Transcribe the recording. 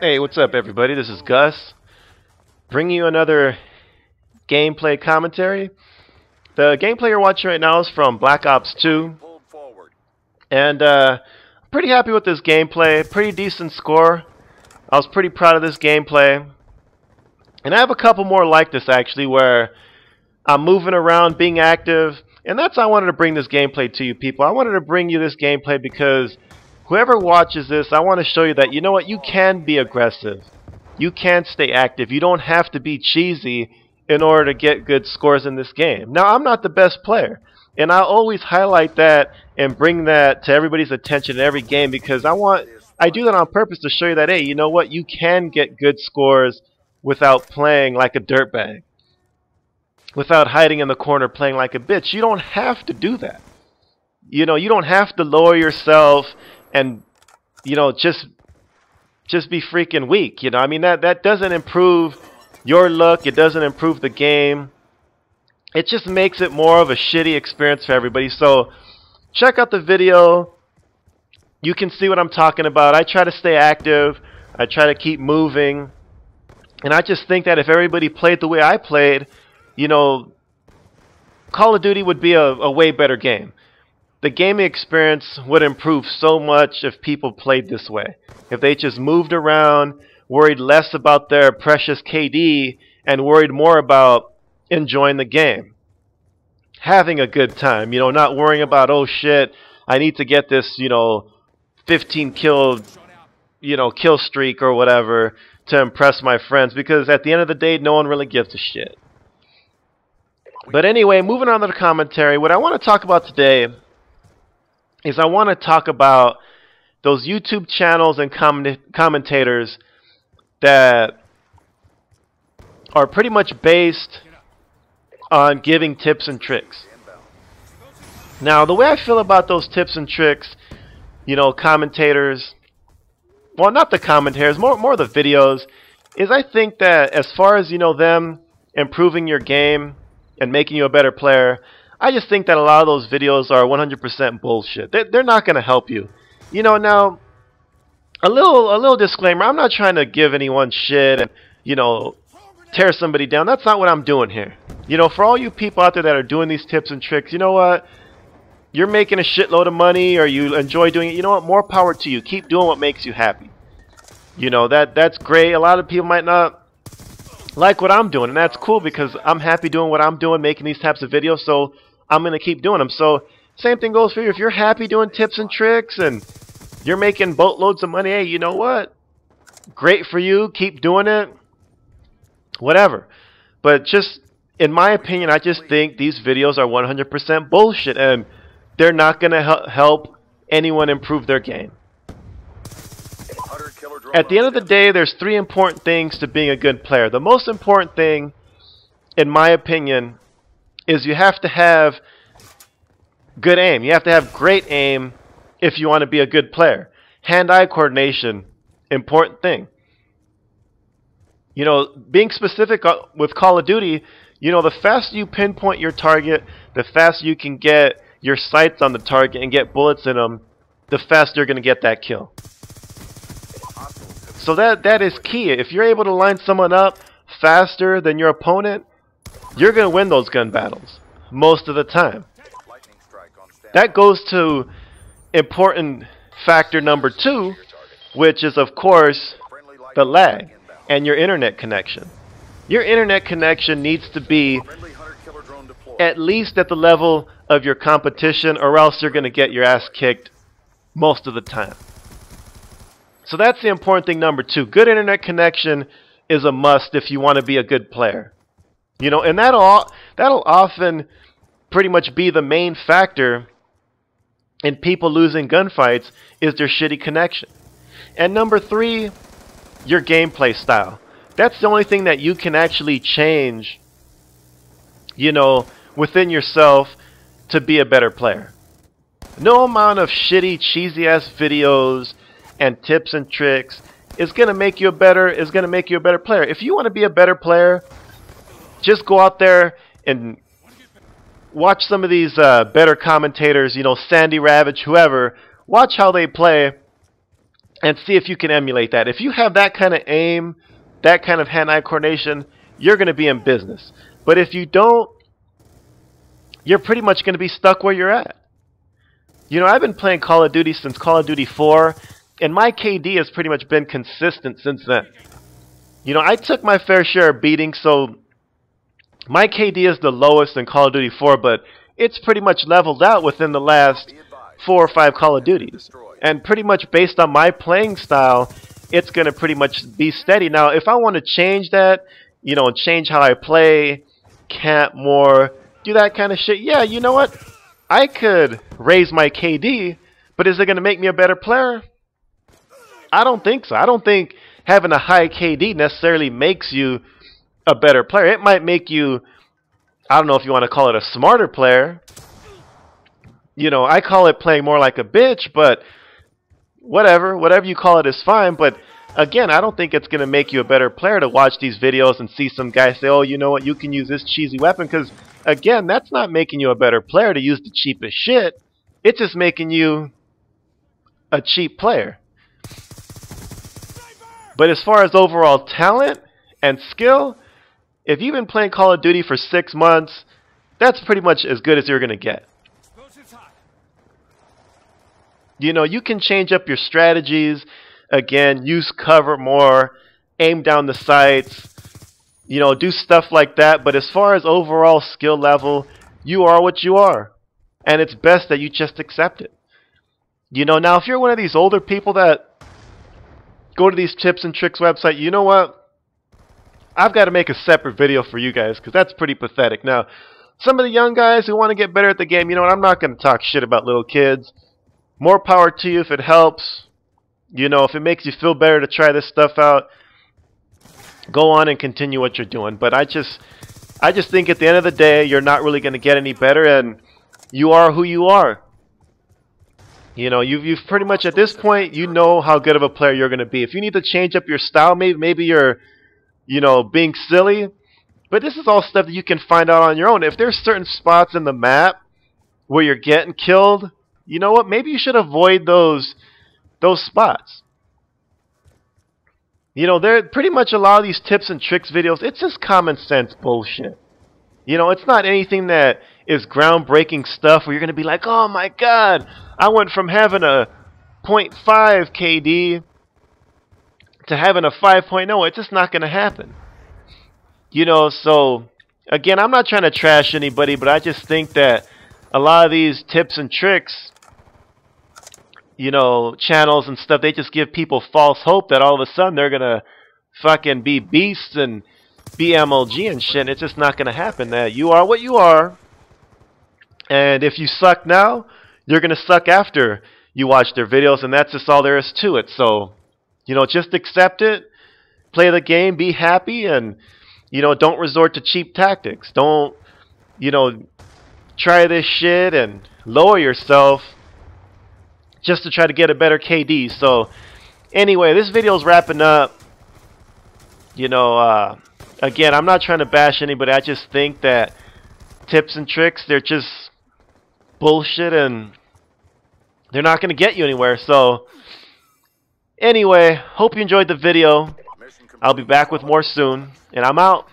Hey, what's up, everybody? This is Gus, bringing you another gameplay commentary. The gameplay you're watching right now is from Black Ops 2, and uh, I'm pretty happy with this gameplay. Pretty decent score. I was pretty proud of this gameplay. And I have a couple more like this, actually, where I'm moving around, being active, and that's I wanted to bring this gameplay to you people. I wanted to bring you this gameplay because whoever watches this, I want to show you that, you know what, you can be aggressive. You can stay active. You don't have to be cheesy in order to get good scores in this game. Now, I'm not the best player. And I always highlight that and bring that to everybody's attention in every game because I want I do that on purpose to show you that hey, you know what? You can get good scores without playing like a dirtbag. Without hiding in the corner playing like a bitch. You don't have to do that. You know, you don't have to lower yourself and you know just just be freaking weak you know? I mean that that doesn't improve your look it doesn't improve the game. It just makes it more of a shitty experience for everybody. So check out the video. You can see what i'm talking about. I try to stay active. I try to keep moving. And i just think that if everybody played the way i played you know call of duty would be a, a way better game the gaming experience would improve so much if people played this way. If they just moved around, worried less about their precious KD, and worried more about enjoying the game. Having a good time, you know, not worrying about, oh shit, I need to get this, you know, 15 kill, you know, kill streak or whatever to impress my friends because at the end of the day, no one really gives a shit. But anyway, moving on to the commentary, what I want to talk about today is I want to talk about those YouTube channels and commentators that are pretty much based on giving tips and tricks. Now, the way I feel about those tips and tricks, you know, commentators, well, not the commentators, more more the videos, is I think that as far as you know them improving your game and making you a better player, I just think that a lot of those videos are 100% bullshit. They're, they're not going to help you. You know, now, a little a little disclaimer. I'm not trying to give anyone shit and, you know, tear somebody down. That's not what I'm doing here. You know, for all you people out there that are doing these tips and tricks, you know what? You're making a shitload of money or you enjoy doing it. You know what? More power to you. Keep doing what makes you happy. You know, that that's great. A lot of people might not like what I'm doing, and that's cool because I'm happy doing what I'm doing, making these types of videos, so I'm going to keep doing them. So, same thing goes for you. If you're happy doing tips and tricks and you're making boatloads of money, hey, you know what? Great for you. Keep doing it. Whatever. But just, in my opinion, I just think these videos are 100% bullshit, and they're not going to help anyone improve their game. At the end of the day, there's three important things to being a good player. The most important thing, in my opinion, is you have to have good aim. You have to have great aim if you want to be a good player. Hand-eye coordination, important thing. You know, being specific with Call of Duty, you know, the faster you pinpoint your target, the faster you can get your sights on the target and get bullets in them, the faster you're going to get that kill. So that that is key. If you're able to line someone up faster than your opponent, you're going to win those gun battles most of the time. That goes to important factor number two, which is of course the lag and your internet connection. Your internet connection needs to be at least at the level of your competition or else you're going to get your ass kicked most of the time. So that's the important thing number two. Good internet connection is a must if you want to be a good player. You know, and that'll that'll often pretty much be the main factor in people losing gunfights is their shitty connection. And number three, your gameplay style. That's the only thing that you can actually change, you know, within yourself to be a better player. No amount of shitty, cheesy ass videos and tips and tricks is going to make you a better is going to make you a better player. If you want to be a better player, just go out there and watch some of these uh, better commentators, you know, Sandy Ravage, whoever. Watch how they play and see if you can emulate that. If you have that kind of aim, that kind of hand-eye coordination, you're going to be in business. But if you don't, you're pretty much going to be stuck where you're at. You know, I've been playing Call of Duty since Call of Duty 4, and my KD has pretty much been consistent since then. You know, I took my fair share of beating, so my KD is the lowest in Call of Duty 4, but it's pretty much leveled out within the last four or five Call of Duties. And pretty much based on my playing style, it's going to pretty much be steady. Now, if I want to change that, you know, change how I play, camp more, do that kind of shit, yeah, you know what? I could raise my KD, but is it going to make me a better player? I don't think so. I don't think having a high KD necessarily makes you a better player. It might make you, I don't know if you want to call it a smarter player. You know, I call it playing more like a bitch, but whatever, whatever you call it is fine. But again, I don't think it's going to make you a better player to watch these videos and see some guy say, oh, you know what, you can use this cheesy weapon. Because, again, that's not making you a better player to use the cheapest shit. It's just making you a cheap player. But as far as overall talent and skill, if you've been playing Call of Duty for six months, that's pretty much as good as you're going to get. You know, you can change up your strategies. Again, use cover more, aim down the sights, you know, do stuff like that. But as far as overall skill level, you are what you are. And it's best that you just accept it. You know, now if you're one of these older people that go to these tips and tricks website, you know what? I've got to make a separate video for you guys because that's pretty pathetic. Now, some of the young guys who want to get better at the game, you know what? I'm not going to talk shit about little kids. More power to you if it helps. You know, if it makes you feel better to try this stuff out, go on and continue what you're doing. But I just, I just think at the end of the day, you're not really going to get any better, and you are who you are. You know, you've, you've pretty much at this point, you know how good of a player you're going to be. If you need to change up your style, maybe maybe you're you know, being silly. But this is all stuff that you can find out on your own. If there's certain spots in the map where you're getting killed, you know what? Maybe you should avoid those those spots. You know, they're pretty much a lot of these tips and tricks videos. It's just common sense bullshit. You know, it's not anything that is groundbreaking stuff where you're going to be like, oh my god, I went from having a 0.5 KD to having a 5.0, it's just not going to happen. You know, so again, I'm not trying to trash anybody, but I just think that a lot of these tips and tricks, you know, channels and stuff, they just give people false hope that all of a sudden they're going to fucking be beasts and be MLG and shit. And It's just not going to happen. That you are what you are. And if you suck now, you're going to suck after you watch their videos, and that's just all there is to it. So, you know, just accept it, play the game, be happy, and, you know, don't resort to cheap tactics. Don't, you know, try this shit and lower yourself just to try to get a better KD. So, anyway, this video is wrapping up. You know, uh, again, I'm not trying to bash anybody. I just think that tips and tricks, they're just bullshit and they're not going to get you anywhere. So, Anyway, hope you enjoyed the video. I'll be back with more soon, and I'm out.